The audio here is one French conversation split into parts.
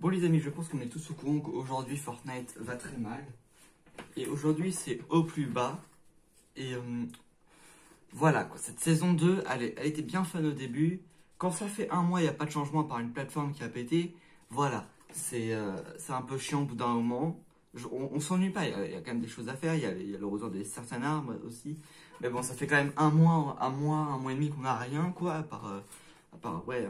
Bon les amis, je pense qu'on est tous au courant qu'aujourd'hui Fortnite va très mal. Et aujourd'hui c'est au plus bas. Et euh, voilà quoi, cette saison 2, elle, elle, était bien fun au début. Quand ça fait un mois, il n'y a pas de changement par une plateforme qui a pété. Voilà, c'est euh, un peu chiant au bout d'un moment. on, s'ennuie pas, il y, a, quand même des choses à faire. Il y a, le retour des certaines armes aussi. Mais bon, ça fait quand même un mois, un mois, un mois et demi qu'on n'a rien quoi, à part, euh, à part ouais,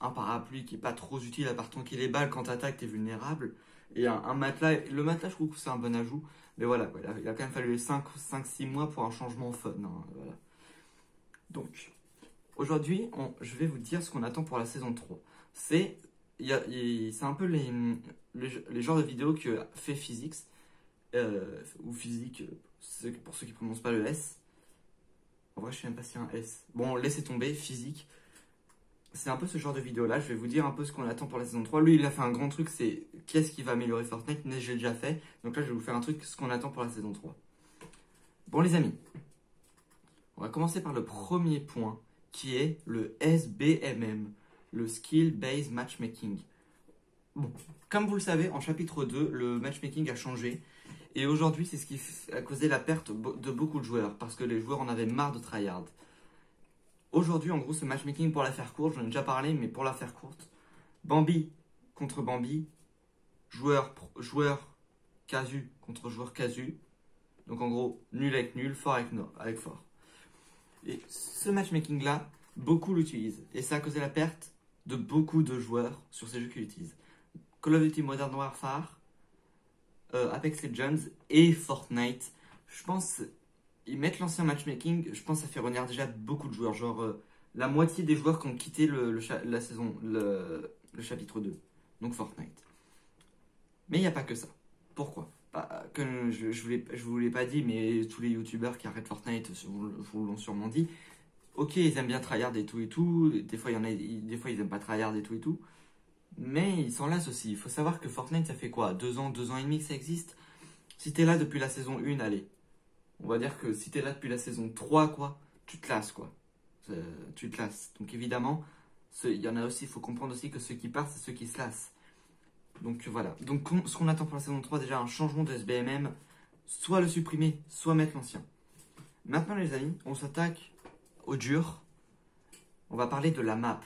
un parapluie qui est pas trop utile à part tanker les balles quand t'attaques t'es vulnérable. Et un, matelas le matelas je trouve que c'est un bon ajout. Mais voilà il a quand même fallu 5 5 6 mois pour un changement fun hein, voilà. donc aujourd'hui je vais vous dire ce qu'on attend pour la saison 3 c'est c'est un peu les, les, genres de vidéos que fait Physics euh, ou Physique pour ceux qui ne prononcent pas le S. En vrai je sais même pas si un S. Bon laissez tomber Physique c'est un peu ce genre de vidéo là. Je vais vous dire un peu ce qu'on attend pour la saison 3. Lui, il a fait un grand truc, c'est qu'est-ce qui va améliorer Fortnite. Mais j'ai déjà fait. Donc là, je vais vous faire un truc, ce qu'on attend pour la saison 3. Bon, les amis, on va commencer par le premier point qui est le SBMM, le Skill Based Matchmaking. Comme vous le savez, en chapitre 2, le matchmaking a changé. Et aujourd'hui, c'est ce qui a causé la perte de beaucoup de joueurs parce que les joueurs en avaient marre de tryhard. Aujourd'hui, en gros, ce matchmaking pour la faire courte, j'en ai déjà parlé, mais pour la faire courte, Bambi contre Bambi, joueur, joueur casu contre joueur casu. Donc en gros, nul avec nul, fort avec, fort. Et ce matchmaking-là, beaucoup l'utilisent. Et ça a causé la perte de beaucoup de joueurs sur ces jeux qui l'utilisent. Call of Duty Modern Warfare, euh, Apex Legends et Fortnite. Je pense ils mettent l'ancien matchmaking, je pense que ça fait revenir déjà beaucoup de joueurs. Genre, euh, la moitié des joueurs qui ont quitté le, la saison, le, chapitre 2, donc Fortnite. Mais il n'y a pas que ça. Pourquoi? Je ne je, vous l'ai pas dit, mais tous les youtubeurs qui arrêtent Fortnite vous l'ont sûrement dit. Ok, ils aiment bien tryhard et tout et tout. Des fois, y en a, des fois ils aiment pas tryhard et tout et tout. Mais ils s'en lassent aussi. Il faut savoir que Fortnite, ça fait quoi? Deux ans, deux ans et demi que ça existe? Si t'es là depuis la saison 1, allez, on va dire que si tu es là depuis la saison 3, quoi, tu te lasses, quoi. Tu te lasses. Donc évidemment, il y en a aussi, il faut comprendre aussi que ceux qui partent, c'est ceux qui se lassent. Donc voilà. Donc ce qu'on attend pour la saison 3, déjà un changement de SBMM, soit le supprimer, soit mettre l'ancien. Maintenant les amis, on s'attaque au dur. On va parler de la map.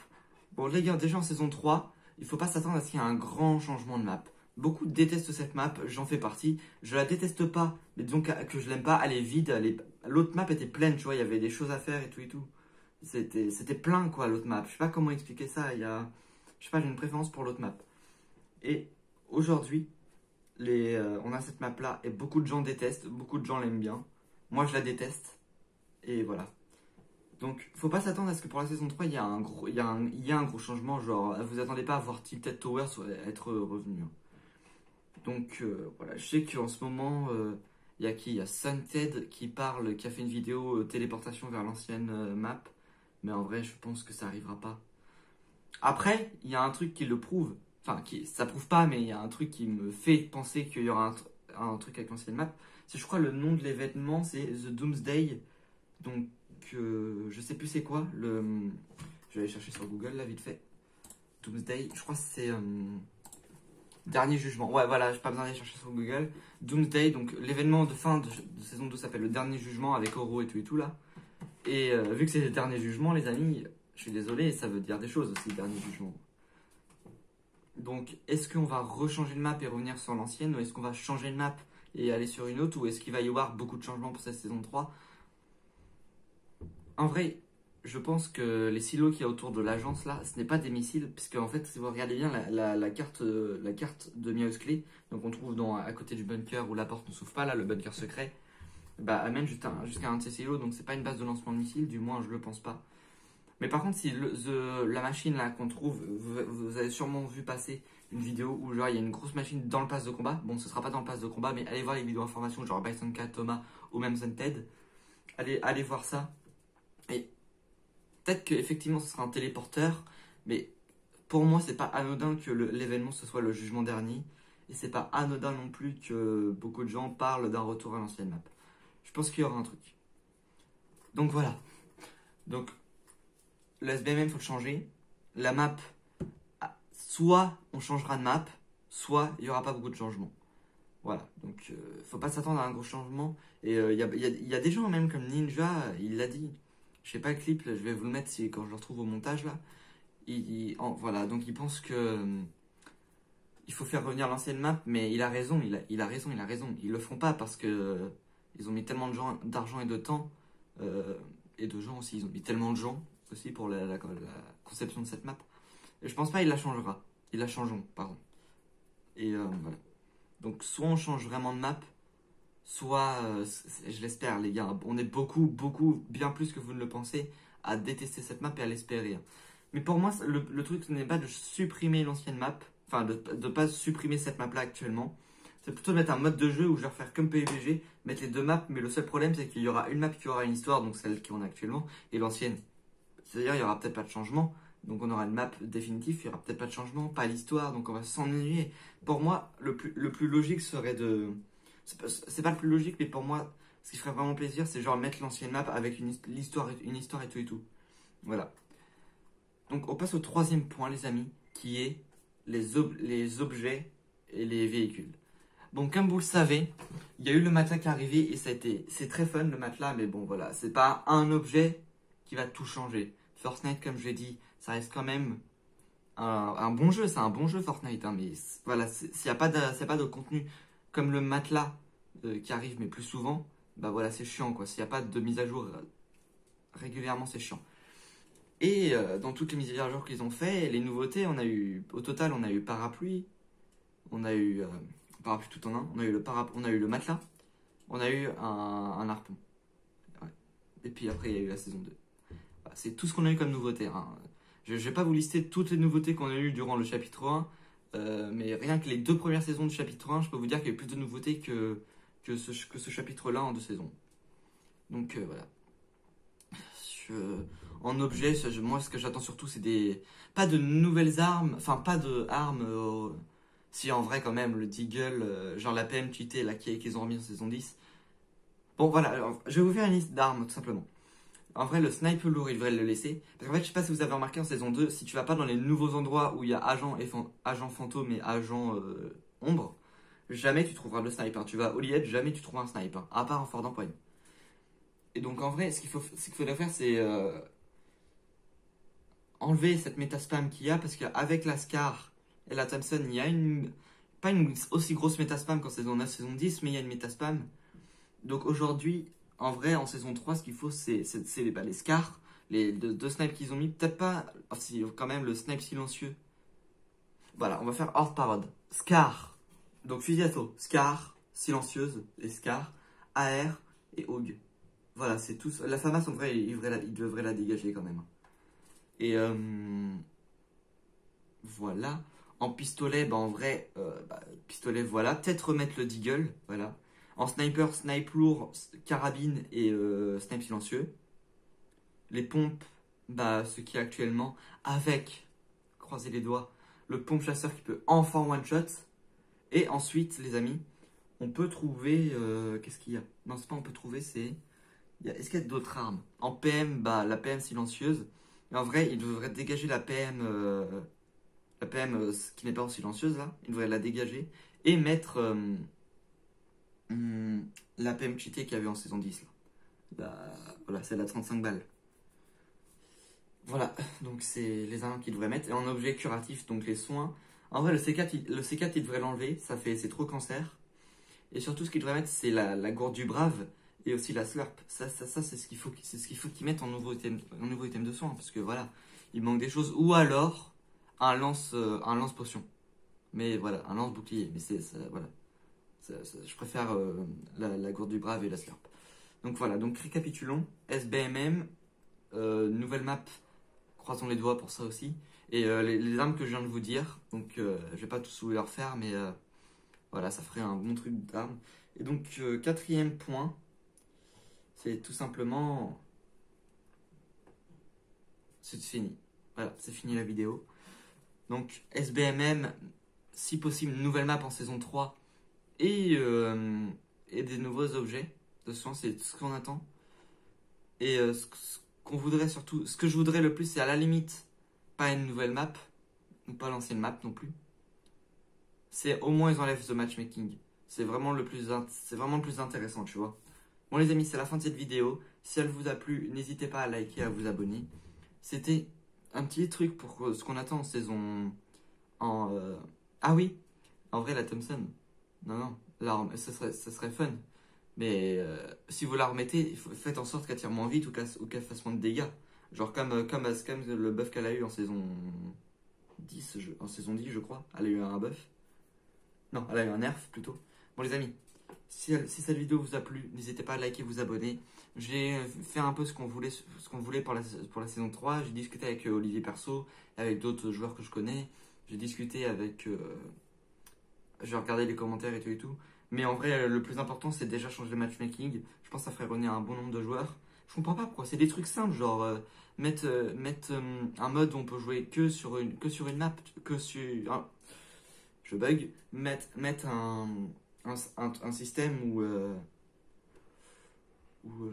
Bon les gars, déjà en saison 3, il faut pas s'attendre à ce qu'il y ait un grand changement de map. Beaucoup détestent cette map, j'en fais partie. Je la déteste pas, mais disons que, je l'aime pas, elle est vide. L'autre map était pleine, tu vois, il y avait des choses à faire et tout et tout. C'était plein, quoi, l'autre map. Je sais pas comment expliquer ça, il y a... Je sais pas, j'ai une préférence pour l'autre map. Et aujourd'hui, euh, on a cette map là et beaucoup de gens détestent, beaucoup de gens l'aiment bien. Moi, je la déteste. Et voilà. Donc, faut pas s'attendre à ce que pour la saison 3, il y y y a un gros changement. Genre, vous attendez pas à voir Tilted Towers être revenu. Donc euh, voilà, je sais qu'en ce moment, euh, il y a qui? Il y a qui parle, qui a fait une vidéo euh, téléportation vers l'ancienne map. Mais en vrai, je pense que ça arrivera pas. Après, il y a un truc qui le prouve. Enfin, qui, ça prouve pas, mais il y a un truc qui me fait penser qu'il y aura un, truc avec l'ancienne map. C'est, je crois, le nom de l'événement, c'est The Doomsday. Donc, je sais plus c'est quoi. Je vais aller chercher sur Google, là, vite fait. Doomsday, je crois que c'est... Dernier jugement. Ouais, voilà, j'ai pas besoin d'aller chercher sur Google. Doomsday, donc l'événement de fin de, saison 2 s'appelle le dernier jugement avec Oro et tout et tout là. Et euh, vu que c'est le dernier jugement, les amis, je suis désolé, ça veut dire des choses aussi, le dernier jugement. Donc, est-ce qu'on va rechanger de map et revenir sur l'ancienne, ou est-ce qu'on va changer de map et aller sur une autre, ou est-ce qu'il va y avoir beaucoup de changements pour cette saison 3 En vrai, je pense que les silos qu'il y a autour de l'agence là, ce n'est pas des missiles, puisque en fait, si vous regardez bien la, carte, la carte de Miaus Clé, donc on trouve dans, à côté du bunker où la porte ne s'ouvre pas, là, le bunker secret, bah, amène jusqu'à un, de ces silos, donc c'est pas une base de lancement de missiles, du moins je le pense pas. Mais par contre, si la machine là qu'on trouve, vous, avez sûrement vu passer une vidéo où genre il y a une grosse machine dans le pass de combat. Bon, ce sera pas dans le pass de combat, mais allez voir les vidéos informations genre Bison 4, Thomas ou même Ted. Allez, allez voir ça. Peut-être qu'effectivement ce sera un téléporteur, mais pour moi c'est pas anodin que l'événement ce soit le jugement dernier, et c'est pas anodin non plus que beaucoup de gens parlent d'un retour à l'ancienne map. Je pense qu'il y aura un truc. Donc voilà. Donc le SBMM faut le changer. La map, soit on changera de map, soit il n'y aura pas beaucoup de changements. Voilà, donc euh, faut pas s'attendre à un gros changement. Et il euh, a, y, a, des gens même comme Ninja, il l'a dit. Je sais pas le clip, je vais vous le mettre si, quand je le retrouve au montage là. Il, voilà, donc il pense que euh, il faut faire revenir l'ancienne map, mais il a raison, il a, il a raison, il a raison. Ils le font pas parce que ils ont mis tellement d'argent et de temps et de gens aussi. Ils ont mis tellement de gens aussi pour la, la, conception de cette map. Et je pense pas il la changera. Ils la changeront, pardon. Et voilà. Donc soit on change vraiment de map, soit, euh, je l'espère les gars, on est beaucoup, beaucoup, bien plus que vous ne le pensez, à détester cette map et à l'espérer. Mais pour moi, le, truc n'est pas de supprimer l'ancienne map, enfin de ne pas supprimer cette map là actuellement. C'est plutôt de mettre un mode de jeu où je vais refaire comme PUBG, mettre les deux maps, mais le seul problème c'est qu'il y aura une map qui aura une histoire, donc celle qu'on a actuellement, et l'ancienne. C'est-à-dire il n'y aura peut-être pas de changement, donc on aura une map définitive, il n'y aura peut-être pas de changement, pas l'histoire, donc on va s'ennuyer. Pour moi, le plus, le plus logique serait de... C'est pas, le plus logique, mais pour moi, ce qui ferait vraiment plaisir, c'est genre mettre l'ancienne map avec une, histoire, une histoire et tout et tout. Voilà. Donc on passe au troisième point, les amis, qui est les, objets et les véhicules. Bon, comme vous le savez, il y a eu le matelas qui est arrivé et ça a été... C'est très fun le matelas, mais bon, voilà. C'est pas un objet qui va tout changer. Fortnite, comme je l'ai dit, ça reste quand même un, bon jeu. C'est un bon jeu Fortnite, hein, mais voilà, s'il n'y a, pas pas de contenu comme le matelas euh, qui arrive, mais plus souvent, bah voilà, c'est chiant quoi. S'il n'y a pas de mise à jour euh, régulièrement, c'est chiant. Et euh, dans toutes les mises à jour qu'ils ont fait, les nouveautés, on a eu, au total, on a eu parapluie, on a eu parapluie tout en un, on a eu le on a eu le matelas, on a eu un, harpon. Et puis après, il y a eu la saison 2. c'est tout ce qu'on a eu comme nouveauté. Hein. Je ne vais pas vous lister toutes les nouveautés qu'on a eues durant le chapitre 1, euh, mais rien que les deux premières saisons du chapitre 1, je peux vous dire qu'il y a plus de nouveautés que, ce chapitre-là en deux saisons. Donc euh, voilà. en objet, moi ce que j'attends surtout c'est des... Pas de nouvelles armes, enfin pas de armes... Euh, si en vrai quand même, le Deagle, genre la PM cheatée là qu'ils ont remis en saison 10. Bon voilà, je vais vous faire une liste d'armes tout simplement. En vrai, le sniper lourd, il devrait le laisser. Parce qu'en fait, je sais pas si vous avez remarqué en saison 2, si tu vas pas dans les nouveaux endroits où il y a agent, fantôme et agent euh, ombre, jamais tu trouveras le sniper. Tu vas au lied, jamais tu trouveras un sniper, à part en fort d'empoigne. Et donc en vrai, ce qu'il faut, qu'il faudrait faire, c'est euh, enlever cette méta spam qu'il y a, parce qu'avec la Scar et la Thompson, il y a une, pas une aussi grosse méta spam qu'en saison 9, saison 10, mais il y a une méta spam. Donc aujourd'hui, en vrai, en saison 3, ce qu'il faut, c'est les, bah, les scars, les deux, snipes qu'ils ont mis. Peut-être pas, oh, quand même, le snipe silencieux. Voilà, on va faire hors parade. Scar, donc fusil Scar, silencieuse, et Scar, AR et Og. Voilà, c'est tout. La FAMAS, en vrai, il devrait, la, dégager quand même. Et euh, voilà. En pistolet, bah en vrai, euh, bah, pistolet, voilà. Peut-être remettre le Deagle, voilà. En sniper, snipe lourd, carabine et euh, snipe silencieux. Les pompes, bah, ce qui est actuellement, avec, croisez les doigts, le pompe chasseur qui peut enfin one shot. Et ensuite, les amis, on peut trouver. Euh, qu'est-ce qu'il y a? Non, c'est pas on peut trouver, c'est. Est-ce qu'il y a d'autres armes? En PM, bah, la PM silencieuse. En vrai, il devrait dégager la PM. Euh, la PM qui n'est pas en silencieuse là. Il devrait la dégager. Et mettre Hmm, la PM cheatée qu'il y avait en saison 10. Là. voilà, c'est la 35 balles. Voilà, donc c'est les armes qu'il devrait mettre. Et en objet curatif, donc les soins. En vrai, le C4, il, le C4, il devrait l'enlever. Ça fait, c'est trop cancer. Et surtout, ce qu'il devrait mettre, c'est la, gourde du brave et aussi la slurp. Ça, ça, ça c'est ce qu'il faut, qu'il faut en nouveau item, en nouveau item de soins, parce que voilà, il manque des choses. Ou alors un lance, euh, un lance potion. Mais voilà, un lance bouclier. Mais c'est, voilà, je préfère euh, la, gourde du brave et la slurp. Donc voilà, donc récapitulons. SBMM, euh, nouvelle map, croisons les doigts pour ça aussi. Et euh, les, armes que je viens de vous dire, donc je vais pas tous vous les refaire, mais voilà, ça ferait un bon truc d'armes. Et donc quatrième point, c'est tout simplement... C'est fini. Voilà, c'est fini la vidéo. Donc SBMM, si possible, nouvelle map en saison 3 et, euh, et des nouveaux objets. De soins, c'est tout ce qu'on attend. Et euh, ce qu'on voudrait surtout, ce que je voudrais le plus, c'est à la limite, pas une nouvelle map, ou pas l'ancienne map non plus. C'est au moins ils enlèvent the matchmaking. C'est vraiment le plus c'est vraiment le plus intéressant, tu vois. Bon les amis, c'est la fin de cette vidéo. Si elle vous a plu, n'hésitez pas à liker, à vous abonner. C'était un petit truc pour ce qu'on attend en saison en euh, ah oui, en vrai la Thompson. Non non, ça serait ça serait fun. Mais euh, si vous la remettez, faites en sorte qu'elle tire moins vite ou qu'elle fasse moins de dégâts. Genre comme, euh, comme, comme le buff qu'elle a eu en saison 10, en saison 10 je crois. Elle a eu un buff. Non, elle a eu un nerf plutôt. Bon les amis, si, cette vidéo vous a plu, n'hésitez pas à liker, vous abonner. J'ai fait un peu ce qu'on voulait, ce voulait pour la, saison 3. J'ai discuté avec euh, Olivier Perso, avec d'autres joueurs que je connais. J'ai discuté avec... Euh, j'ai regardé les commentaires et tout et tout. Mais en vrai, le plus important, c'est déjà changer le matchmaking. Je pense que ça ferait revenir un bon nombre de joueurs. Je comprends pas pourquoi. C'est des trucs simples, genre euh, mettre, mettre un mode où on peut jouer que sur une, que sur une map, que sur... je bug. Mettre, mettre un un, système où, euh, où euh,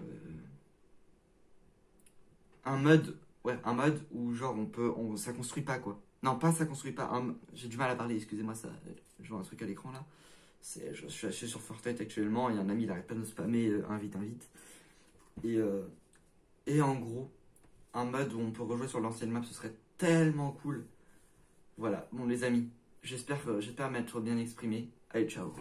un mode ouais un mode où genre on peut on ça construit pas quoi. Non pas ça construit pas j'ai du mal à parler excusez-moi ça je vois un truc à l'écran là. C'est je, suis sur Fortnite actuellement et un ami il arrête pas de me spammer euh, invite invite. Et et en gros un mode où on peut rejouer sur l'ancienne map ce serait tellement cool. Voilà bon les amis j'espère j'espère m'être bien exprimé. Allez ciao